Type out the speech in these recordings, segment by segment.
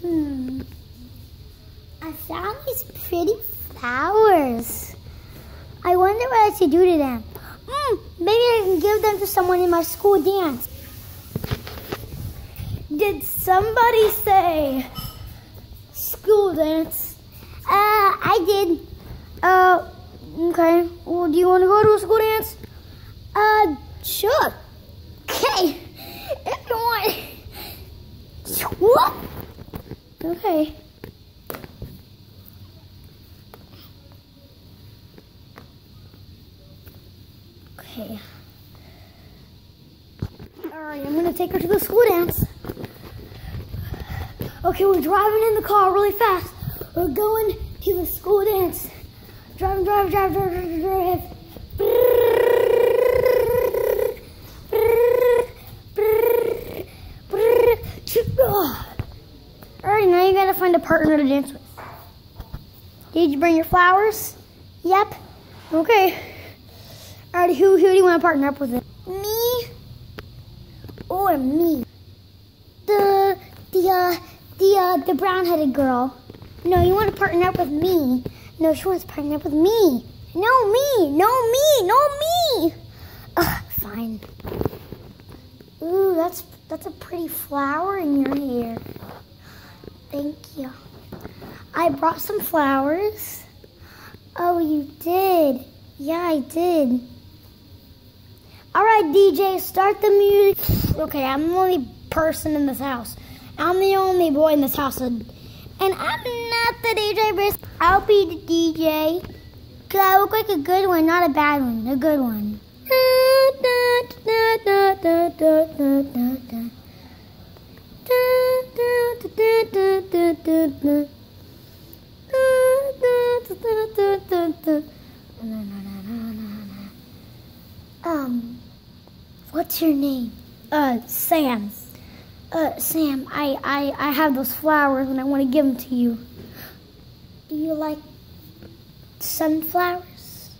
Hmm. I found these pretty flowers. I wonder what I should do to them. Hmm, maybe I can give them to someone in my school dance. Did somebody say school dance? Uh, I did. Uh, okay. Well, do you want to go to a school dance? Uh, sure. Okay. If you want. What? Okay. Okay. Alright, I'm gonna take her to the school dance. Okay, we're driving in the car really fast. We're going to the school dance. Drive, drive, drive, drive, drive, drive. Alright, now you gotta find a partner to dance with. Did you bring your flowers? Yep. Okay. Alright, who, who do you want to partner up with? Me or me? The the uh the uh the brown-headed girl. No, you want to partner up with me. No, she wants to partner up with me. No, me. No, me. No, me. Ugh, fine. Ooh, that's that's a pretty flower in your hair. Thank you. I brought some flowers. Oh, you did. Yeah, I did. All right, DJ, start the music. Okay, I'm the only person in this house. I'm the only boy in this house. And I'm not the DJ, I'll be the DJ. Cause I look like a good one, not a bad one. A good one. Um, what's your name? Uh, Sam. Uh, Sam, I, I, I have those flowers and I want to give them to you. Do you like sunflowers?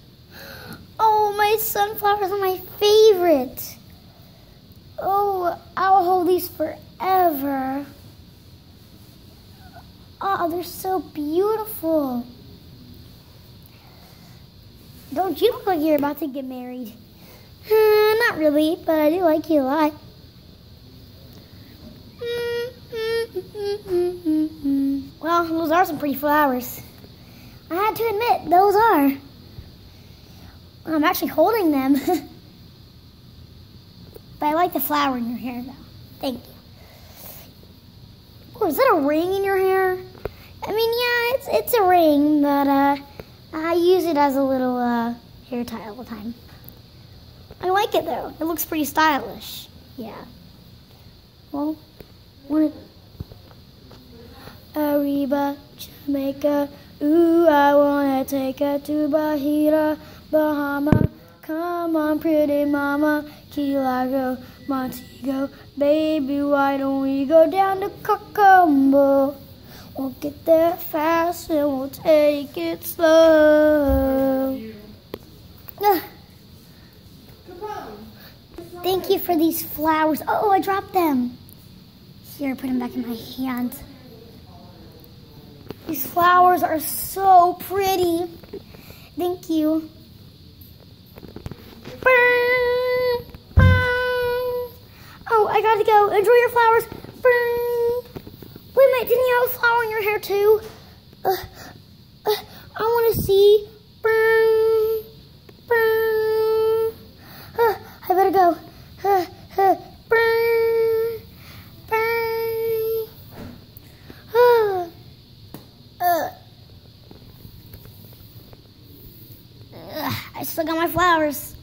Oh, my sunflowers are my favorite. Oh, I'll hold these forever. Oh, they're so beautiful. Don't you look like you're about to get married? Uh, not really, but I do like you a lot. Well, those are some pretty flowers. I had to admit, those are. I'm actually holding them. but I like the flower in your hair, though. Thank you. Oh, is that a ring in your hair? I mean, yeah, it's it's a ring, but uh, I use it as a little uh, hair tie all the time. I like it though. It looks pretty stylish. Yeah. Well, what? Aruba, Jamaica. Ooh, I wanna take her to Bahia, Bahama. Come on, pretty mama. Key Largo, Montego. Baby, why don't we go down to Kokomo? We'll get there fast and we'll take it slow. Ah. Thank you for these flowers. Oh, I dropped them. Here, put them back in my hand. These flowers are so pretty. Thank you. Oh, I gotta go. Enjoy your flowers. Wait didn't you have a flower in your hair too? Uh, uh, I want to see. Uh, I better go. Uh, uh, uh, uh. Ugh, I still got my flowers.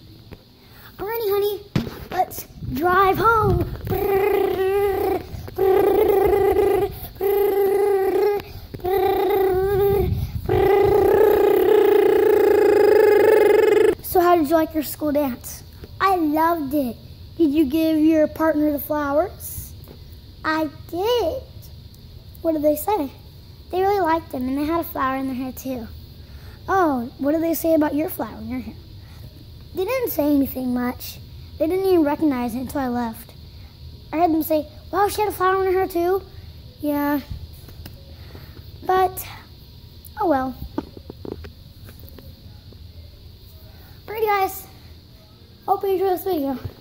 Alrighty, honey, let's drive home. So, how did you like your school dance? I loved it. Did you give your partner the flowers? I did. What did they say? They really liked them, and they had a flower in their hair too. Oh, what did they say about your flower in your hair? They didn't say anything much. They didn't even recognize it until I left. I heard them say, wow, she had a flower in her hair too? Yeah. But, oh well. Alright guys, hope you enjoyed this video.